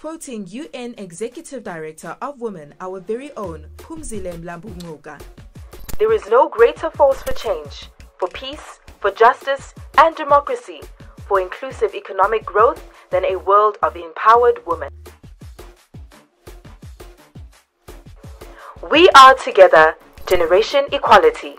Quoting UN Executive Director of Women, our very own Phumzile Mlambo-Ngcuka. There is no greater force for change, for peace, for justice and democracy, for inclusive economic growth than a world of empowered women. We are together, Generation Equality.